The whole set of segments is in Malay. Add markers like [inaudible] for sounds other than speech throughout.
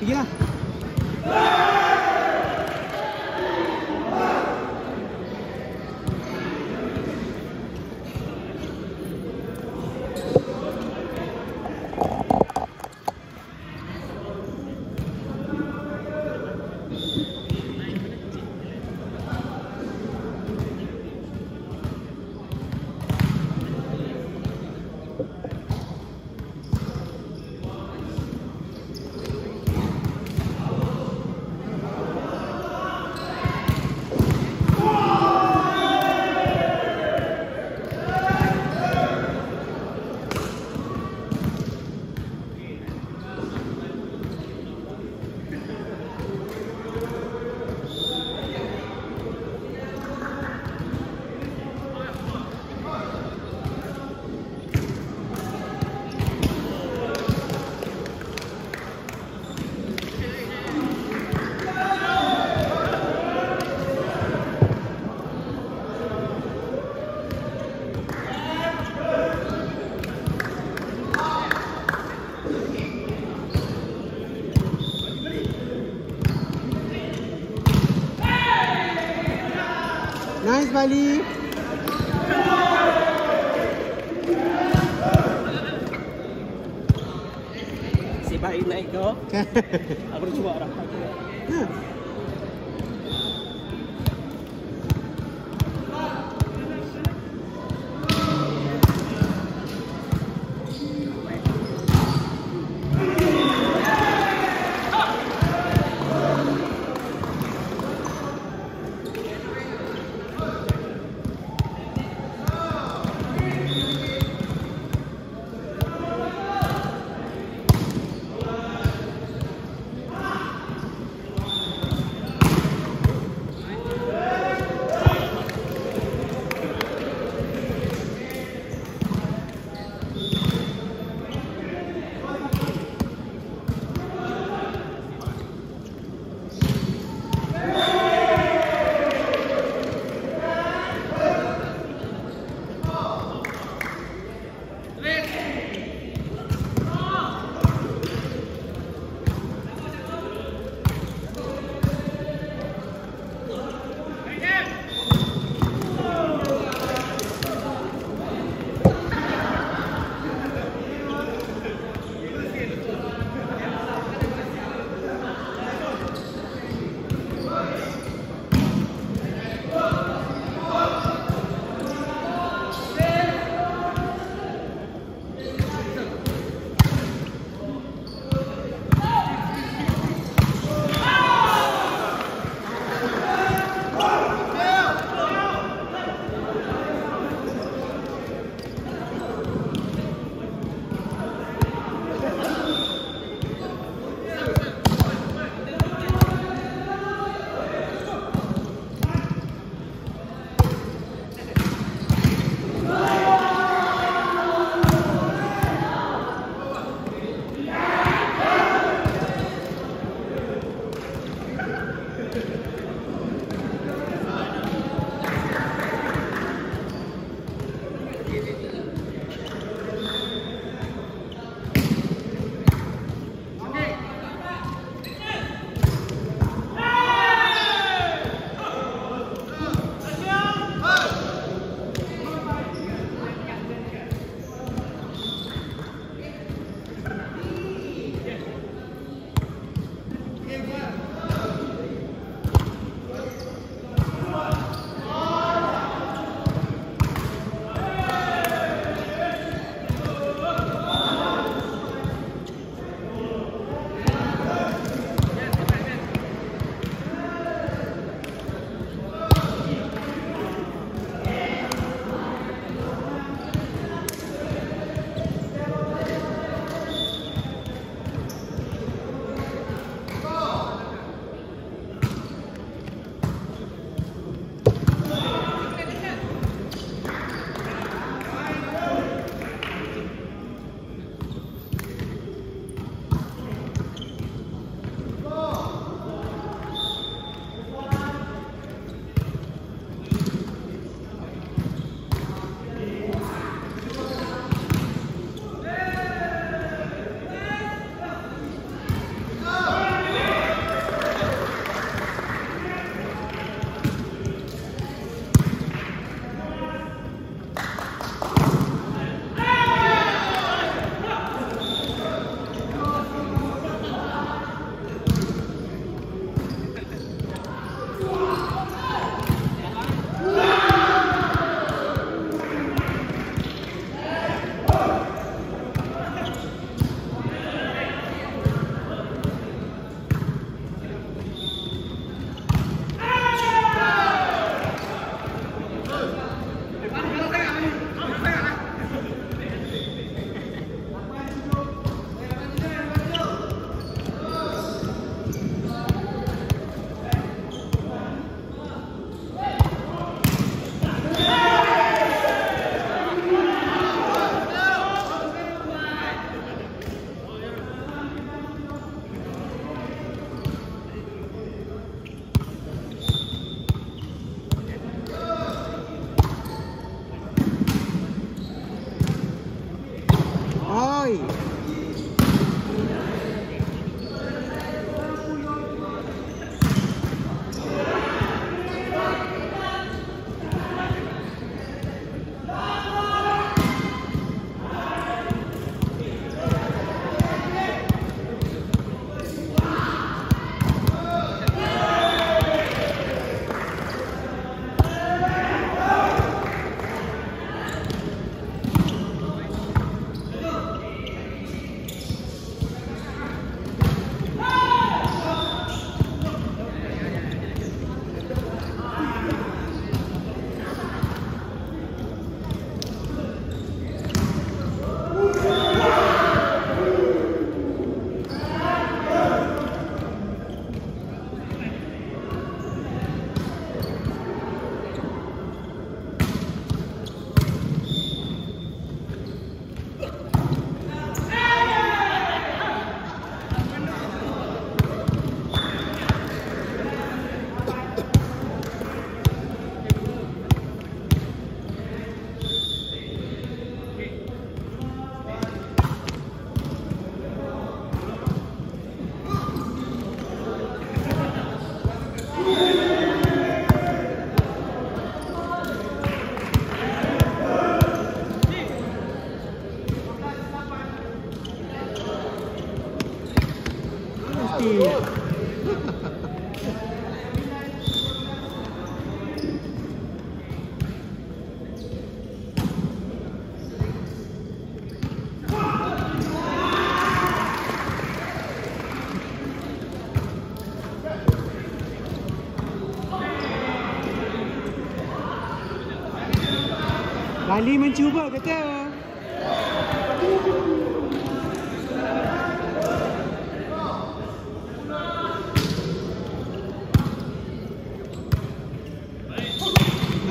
ठीक है ना Nice Bali. Si baik naik kau. [laughs] Aku dah cuba dah. Bali mencuba kata.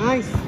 Nice.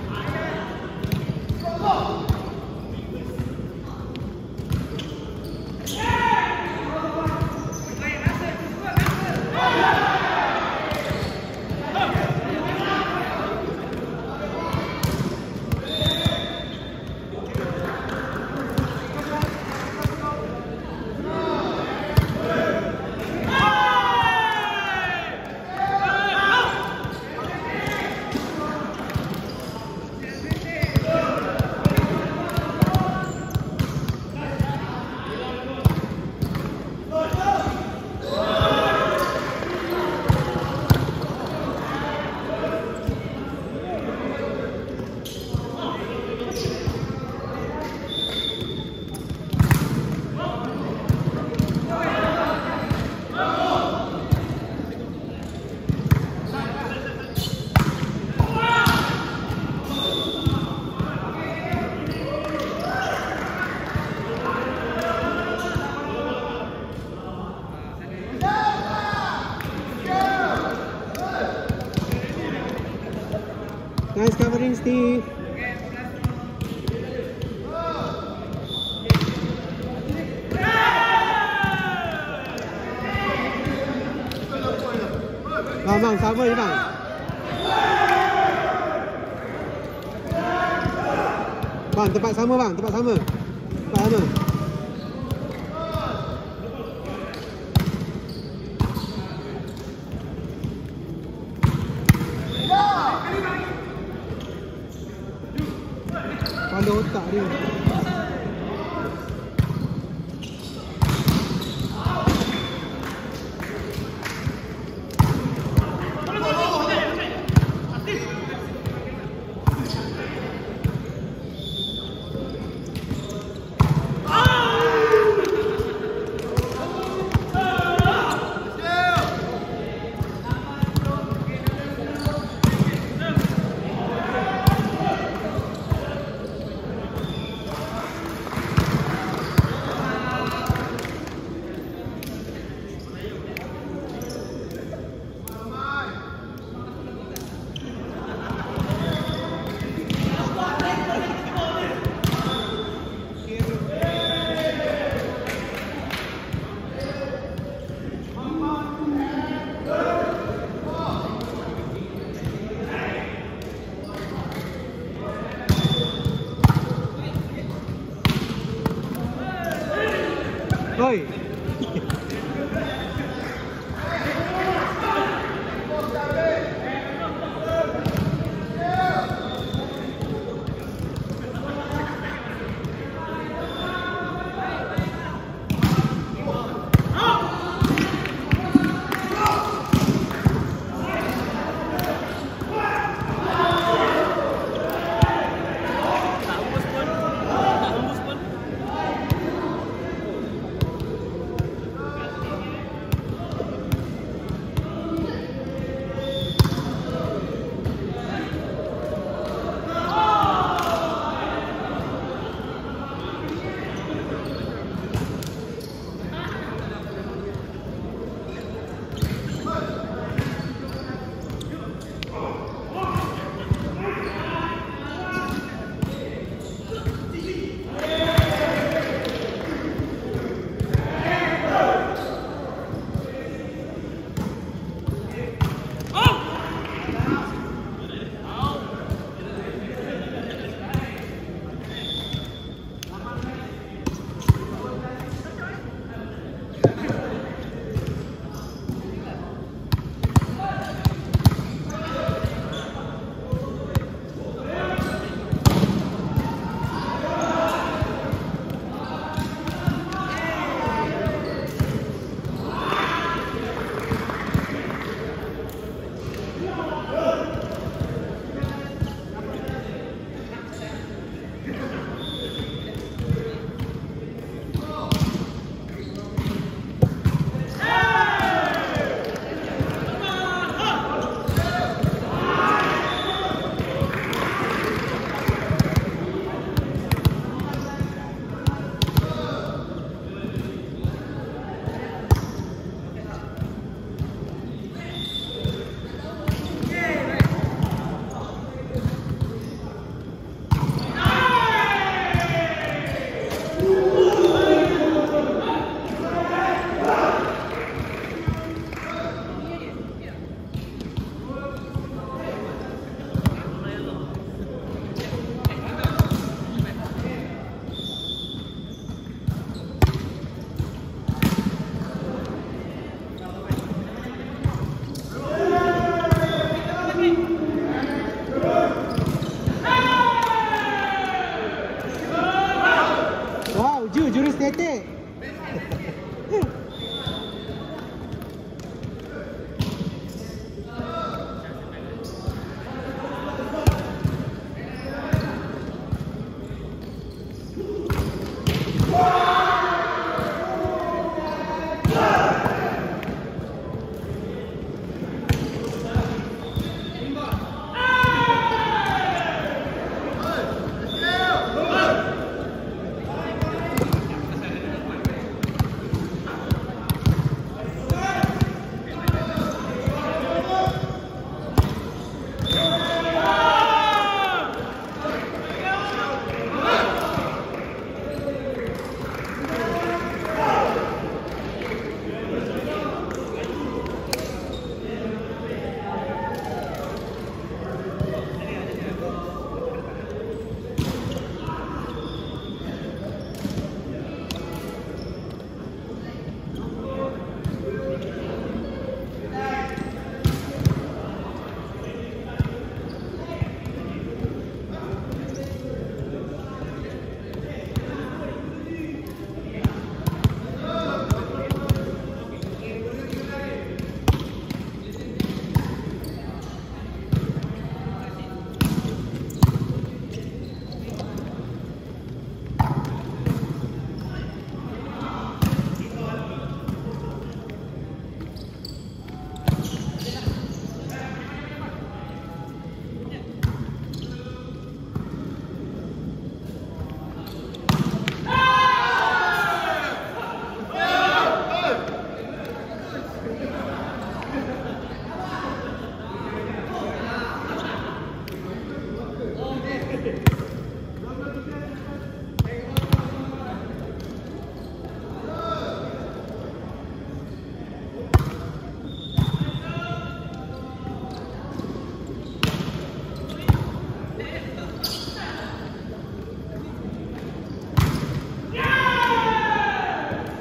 Steve. Bang, bang, sama je bang. Bang, tempat sama bang, tempat sama. なんでおったありが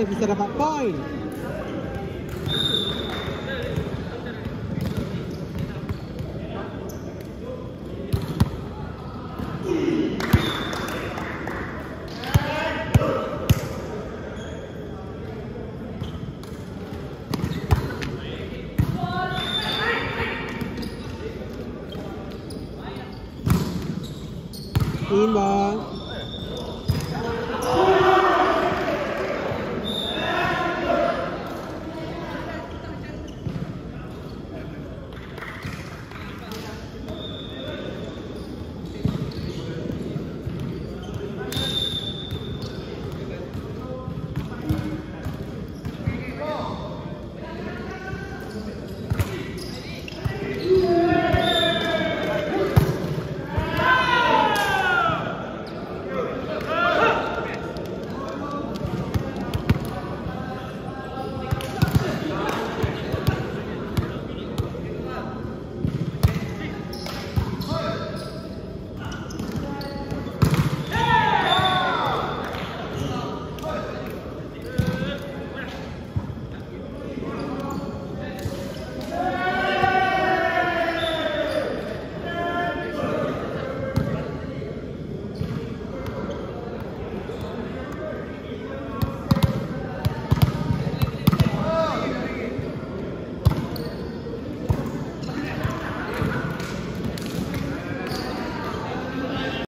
Udah bisa dapat point. In ball.